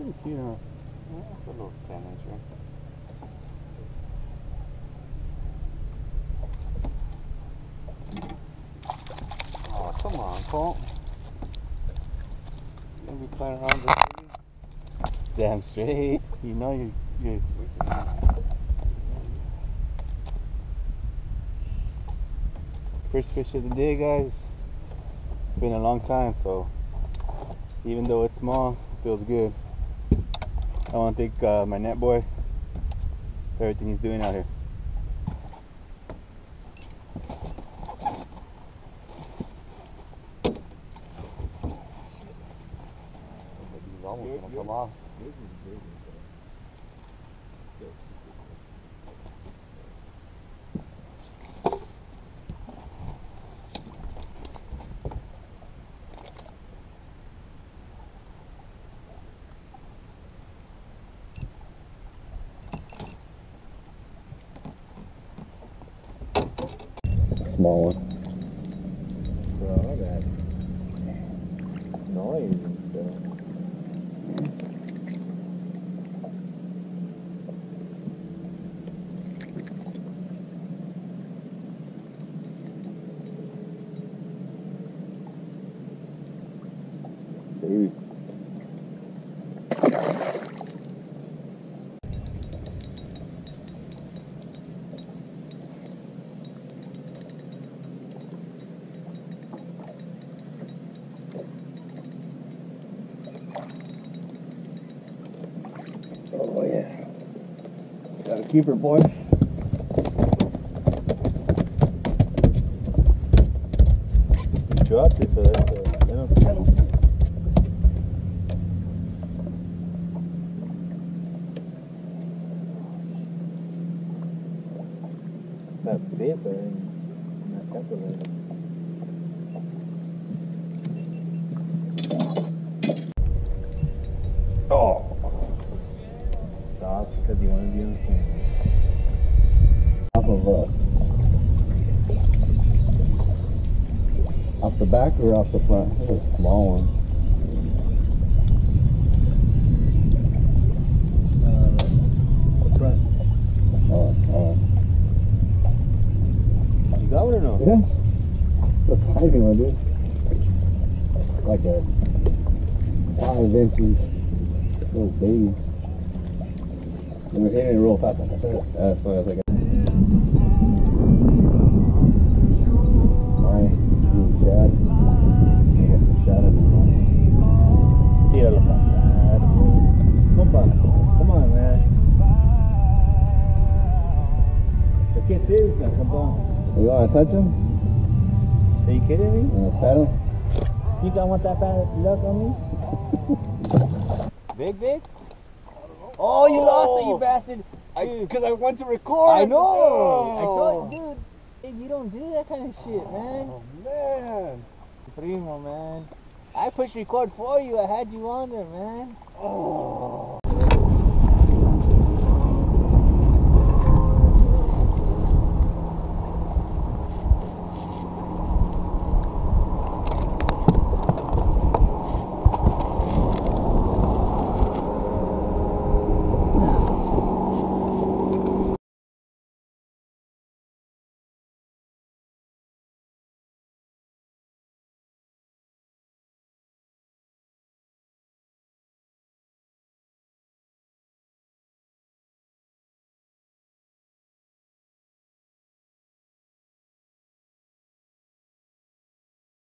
That's pretty cute, huh? Yeah, it's a little 10 incher. Oh, come on, Colt. You gonna be playing around this thing? Damn straight. You know you you first fish of the day, guys. It's Been a long time, so even though it's small, it feels good. I want to thank uh, my net boy for everything he's doing out here. He's almost gonna come off. Small one. Bro, that noise and stuff. Baby. Gotta keep her, boys. You dropped it, so that's uh, penalty. That paper and that calculator. The back or off the front? This is a small one. Uh, front. Oh, oh. You got one or no? Yeah. The tiny one, dude. Like a five inches little baby. We're hitting it real fast. That's why I was like, I say this now, compa. You wanna touch him? Are you kidding me? You wanna pet him? You don't want that bad luck on me? big, big? Oh, you lost it, you oh. bastard. Because I want to record. I know. Oh. I told you, dude. You don't do that kind of shit, man. Oh man. Primo, man. I pushed record for you. I had you on there, man. Oh.